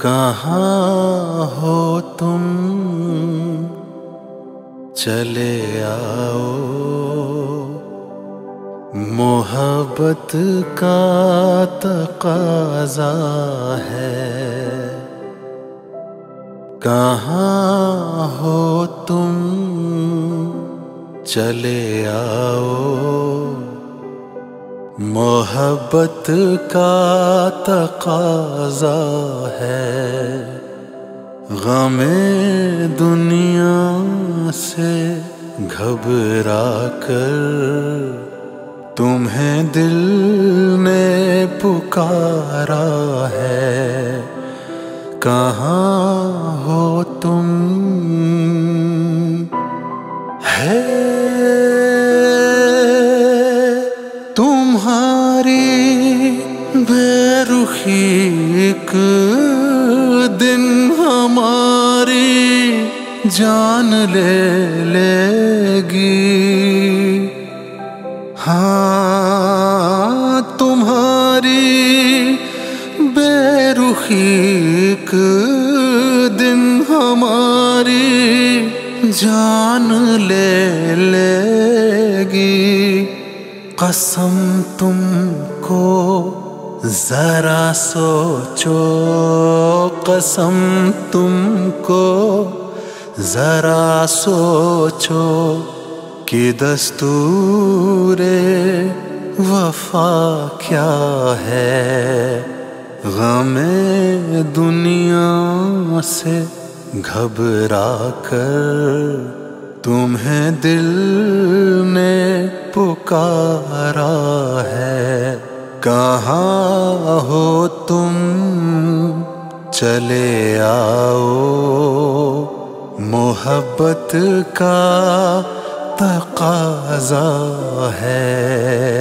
कहाँ हो तुम? चले आओ। मोहब्बत का तकाजा है। कहाँ हो तुम? चले आओ। मोहब्बत का तकाजा है। गमे दुनिया से घबरा कर तुम्हें दिल ने पुकारा है। कहाँ बेरुखी एक दिन हमारी जान ले लेगी। हाँ तुम्हारी बेरुखी एक दिन हमारी जान ले लेगी। कसम तुमको जरा सोचो कसम तुमको। जरा सोचो कि दस्तूरे वफा क्या है। गमे दुनिया से घबरा कर तुम्हें दिल ने पुकारा है। कहाँ हो तुम? चले आओ। मोहब्बत का तकाजा है।